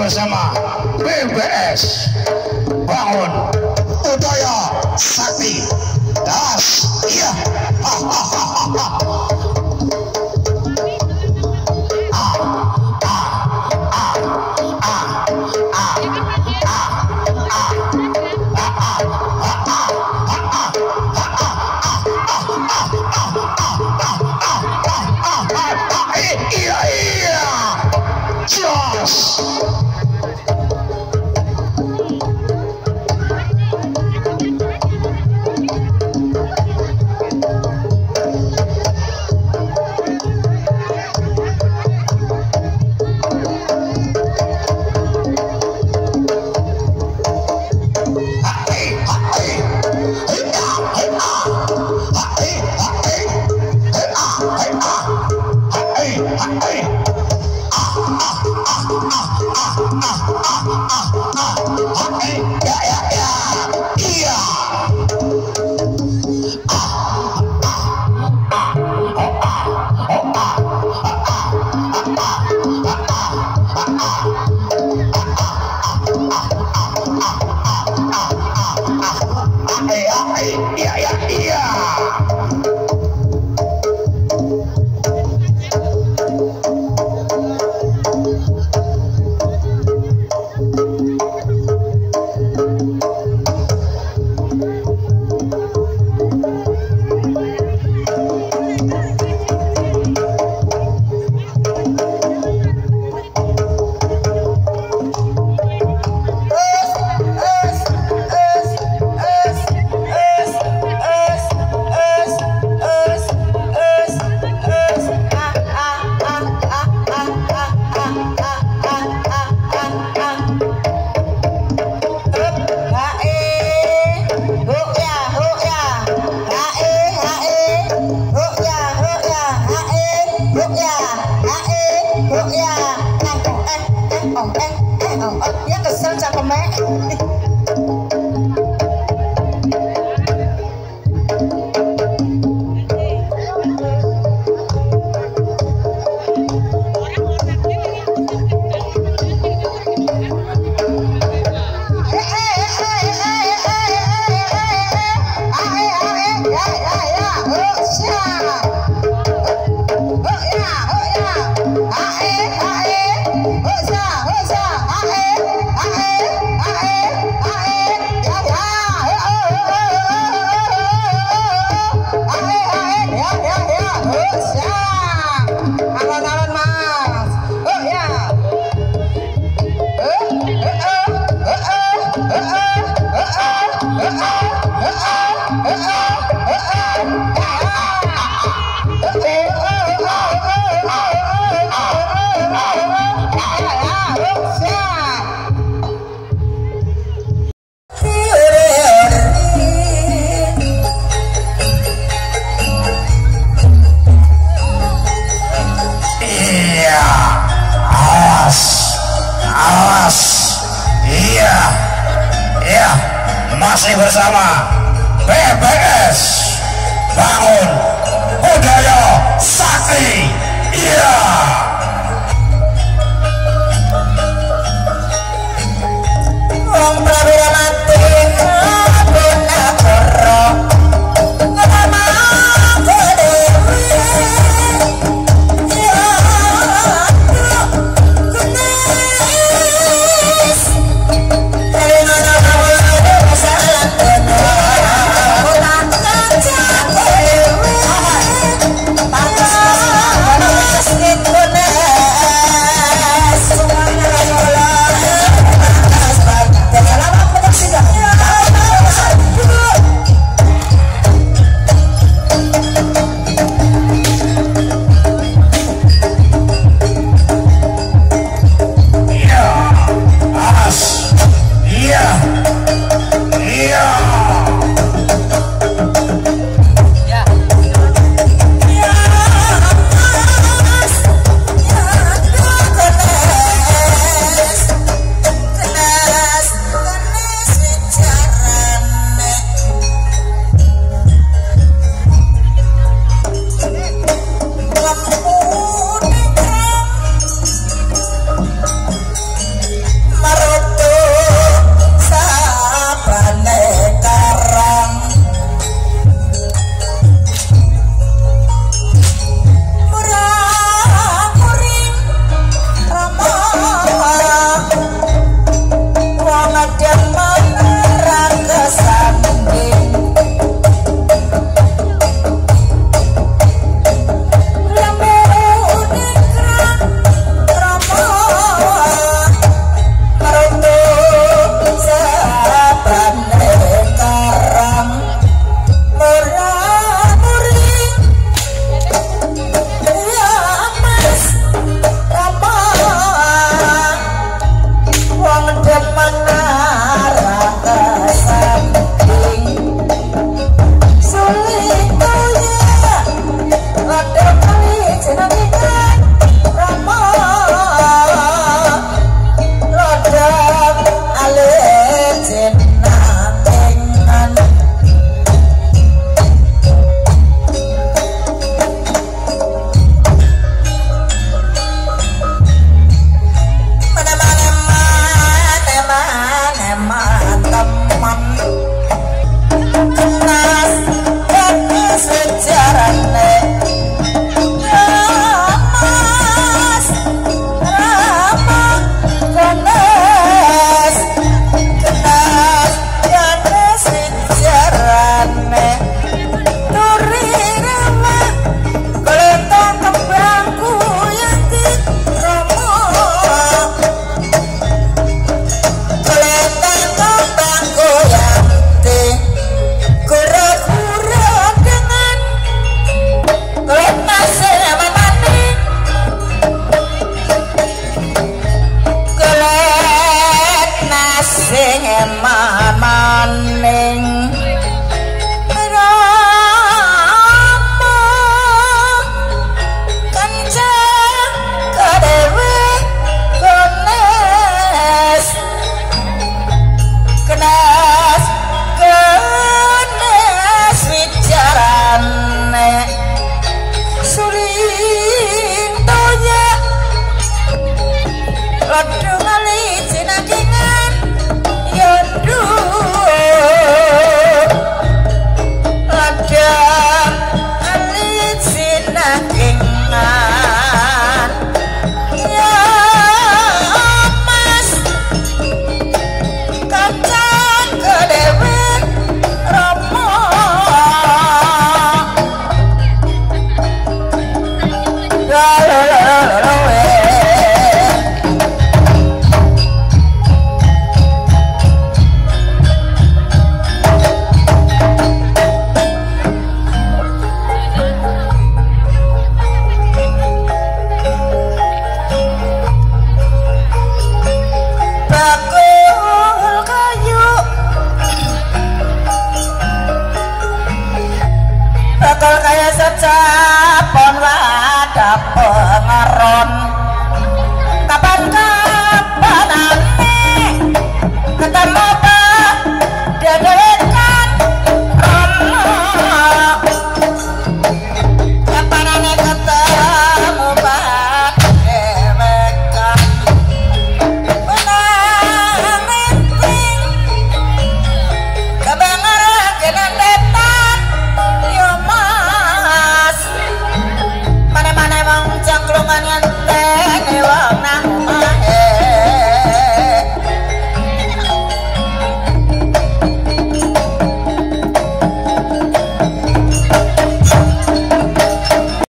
bersama BBS Bangun. masih bersama PBS Bangun Budaya Sakti. Iya.